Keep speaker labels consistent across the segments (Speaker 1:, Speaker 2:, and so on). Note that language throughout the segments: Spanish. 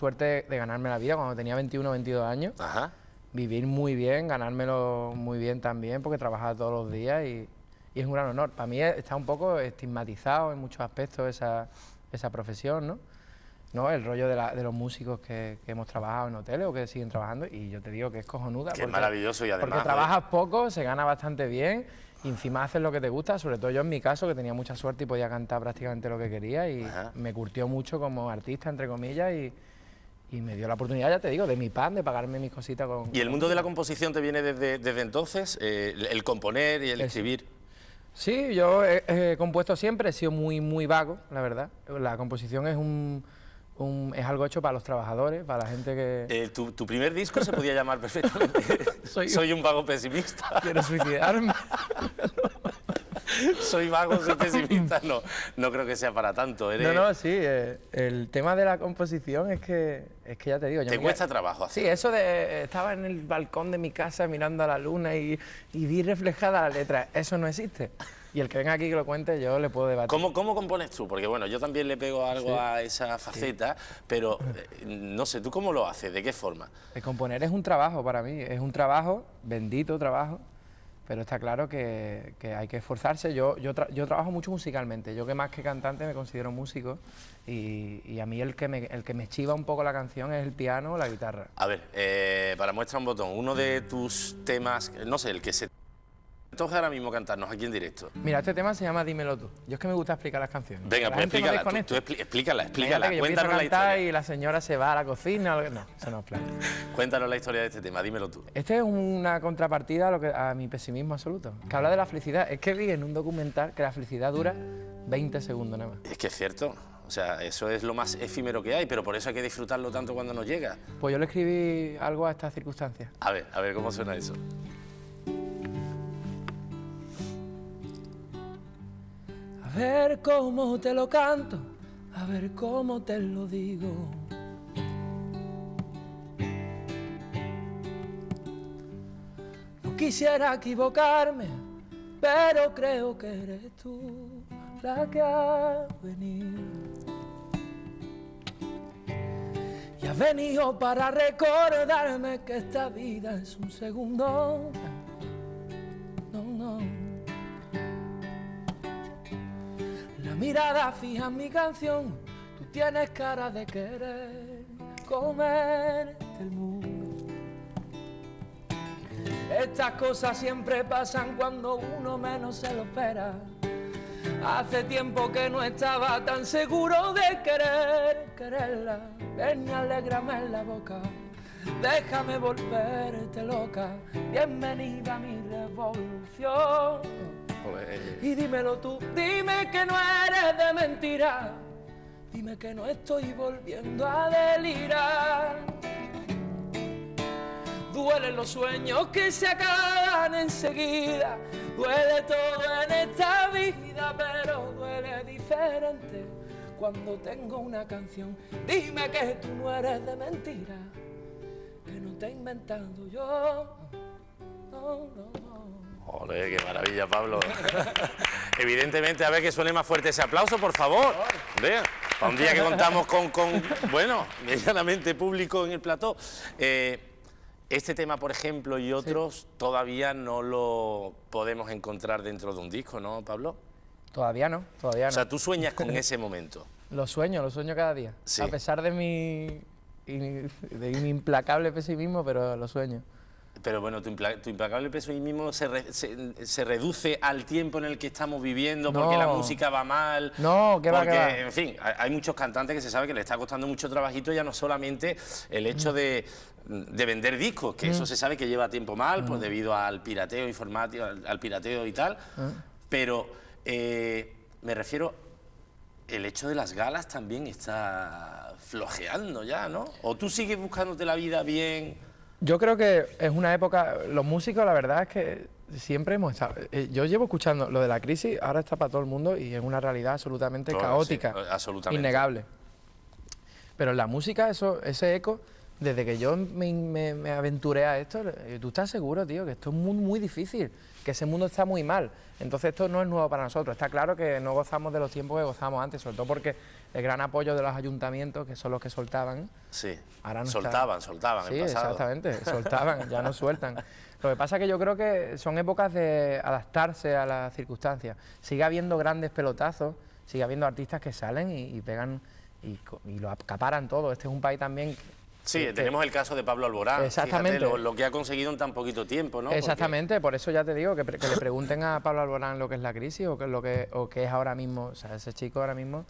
Speaker 1: suerte de ganarme la vida cuando tenía 21 o 22 años. Vivir muy bien, ganármelo muy bien también, porque trabajaba todos los días y, es un gran honor. Para mí está un poco estigmatizado en muchos aspectos esa, esa profesión, ¿no? ¿no? El rollo de, los músicos que, hemos trabajado en hoteles o que siguen trabajando y yo te digo que es cojonuda.
Speaker 2: Qué maravilloso y además...
Speaker 1: Porque trabajas poco, se gana bastante bien y encima haces lo que te gusta, sobre todo yo en mi caso que tenía mucha suerte y podía cantar prácticamente lo que quería y me curtió mucho como artista, entre comillas, y, me dio la oportunidad, ya te digo, de mi pan, de pagarme mis cositas con...
Speaker 2: ¿Y el mundo de la composición te viene desde, entonces? Eh, el componer y el escribir?
Speaker 1: Sí, yo he, compuesto siempre, he sido muy, muy vago, la verdad. La composición es un es algo hecho para los trabajadores, para la gente que...
Speaker 2: Eh, tu, primer disco se podía llamar perfectamente Soy, un vago pesimista.
Speaker 1: Quiero suicidarme.
Speaker 2: soy vago, soy pesimista. No, no creo que sea para tanto.
Speaker 1: No, no, sí. Eh, el tema de la composición es que, es que ya te digo...
Speaker 2: ¿Te cuesta trabajo
Speaker 1: Sí, eso de... Estaba en el balcón de mi casa mirando a la luna y, y vi reflejada la letra. Eso no existe. Y el que venga aquí que lo cuente, yo le puedo debatir.
Speaker 2: ¿Cómo, cómo compones tú? Porque bueno, yo también le pego algo a esa faceta, pero eh, no sé, ¿tú cómo lo haces? ¿De qué forma?
Speaker 1: El componer es un trabajo para mí, es un trabajo, bendito trabajo, pero está claro que, hay que esforzarse. Yo, yo, yo, trabajo mucho musicalmente, yo que más que cantante me considero músico y, y, a mí el que, me, el que me chiva un poco la canción es el piano o la guitarra.
Speaker 2: A ver, eh, para muestra un botón, uno de tus temas, no sé, el que se entonces ahora mismo cantarnos aquí en directo.
Speaker 1: Mira, este tema se llama Dímelo tú. Yo es que me gusta explicar las canciones.
Speaker 2: Venga, pues explícala, tú, explícala, explícala, cuéntanos la historia.
Speaker 1: y la señora se va a la cocina, no, eso no es plan.
Speaker 2: cuéntanos la historia de este tema, dímelo tú.
Speaker 1: Este es una contrapartida a, lo que, a mi pesimismo absoluto, que habla de la felicidad. Es que vi en un documental que la felicidad dura 20 segundos nada más.
Speaker 2: Es que es cierto. O sea, eso es lo más efímero que hay, pero por eso hay que disfrutarlo tanto cuando nos llega.
Speaker 1: Pues yo le escribí algo a estas circunstancias.
Speaker 2: A ver, a ver cómo suena eso.
Speaker 1: A ver cómo te lo canto, a ver cómo te lo digo. No quisiera equivocarme, pero creo que eres tú la que ha venido. Y has venido para recordarme que esta vida es un segundo mirada fija en mi canción, tú tienes cara de querer comer el mundo. Estas cosas siempre pasan cuando uno menos se lo espera. Hace tiempo que no estaba tan seguro de querer, quererla. Ven y alegrame en la boca. Déjame volverte loca. Bienvenida a mi revolución. Y dímelo tú, dime que no eres de mentira. Dime que no estoy volviendo a delirar. Duelen los sueños que se acaban enseguida. Duele todo en esta vida, pero duele diferente cuando tengo una canción. Dime que tú no eres de mentira, que no te he inventado yo. No, no.
Speaker 2: Joder, qué maravilla, Pablo. Evidentemente, a ver que suene más fuerte ese aplauso, por favor. Vea, para un día que contamos con, bueno, medianamente público en el plató. Eh, este tema, por ejemplo, y otros, todavía no lo podemos encontrar dentro de un disco, ¿no, Pablo?
Speaker 1: Todavía no, todavía no. O
Speaker 2: sea, tú sueñas con ese momento.
Speaker 1: Lo sueño, lo sueño cada día. A pesar de mi, de mi implacable pesimismo, pero lo sueño.
Speaker 2: Pero bueno, tu, implacable pesimismo se, se, reduce al tiempo en el que estamos viviendo porque la música va mal.
Speaker 1: No, que va,
Speaker 2: que En fin, hay muchos cantantes que se sabe que le está costando mucho trabajito ya no solamente el hecho de, vender discos, que eso mm. se sabe que lleva tiempo mal, pues mm. debido al pirateo informático, al, pirateo y tal. Mm. Pero eh, me refiero, el hecho de las galas también está flojeando ya, ¿no? ¿O tú sigues buscándote la vida bien?
Speaker 1: Yo creo que es una época, los músicos la verdad es que siempre hemos estado, eh, yo llevo escuchando lo de la crisis, ahora está para todo el mundo y es una realidad absolutamente caótica, innegable. Pero en la música eso, ese eco desde que yo me, me- me aventuré a esto, eh, tú estás seguro, tío, que esto es muy, muy difícil, que ese mundo está muy mal. Entonces esto no es nuevo para nosotros. Está claro que no gozamos de los tiempos que gozábamos antes, sobre todo porque el gran apoyo de los ayuntamientos, que son los que soltaban,
Speaker 2: Sí.
Speaker 1: Ahora no está.
Speaker 2: soltaban, soltaban
Speaker 1: Sí,
Speaker 2: pasado.
Speaker 1: exactamente, soltaban, ya no sueltan. Lo que pasa es que yo creo que son épocas de adaptarse a las circunstancias. Sigue habiendo grandes pelotazos, sigue habiendo artistas que salen y, y pegan y, y lo acaparan todo. Este es un país también...
Speaker 2: Sí,
Speaker 1: que-
Speaker 2: tenemos el caso de Pablo Alborán.
Speaker 1: Exactamente.
Speaker 2: Fíjate lo, lo que ha conseguido en tan poquito tiempo, ¿no? Porque-
Speaker 1: Exactamente, por eso ya te digo, que, que le pregunten a Pablo Alborán lo que es la crisis o qué es lo que, o qué es ahora mismo. O sea, ese chico ahora mismo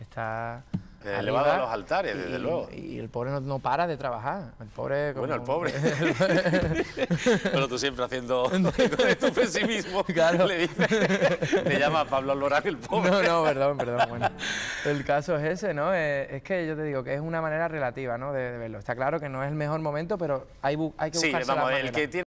Speaker 1: está... Arriba
Speaker 2: a los altares, desde
Speaker 1: y-
Speaker 2: luego.
Speaker 1: Y el pobre no, no para de trabajar. El pobre...
Speaker 2: Bueno, el pobre. Pero tú siempre haciendo tu pesimismo.
Speaker 1: Claro.
Speaker 2: Le, dices- le llama a Pablo Alborán el pobre.
Speaker 1: No, no, perdón, perdón. Bueno, el caso es ese, ¿no? Eh, es que yo te digo que es una manera relativa, ¿no? De, de verlo. Está claro que no es el mejor momento, pero hay, hay que
Speaker 2: Sí,
Speaker 1: buscarse
Speaker 2: vamos,
Speaker 1: la
Speaker 2: el que tiene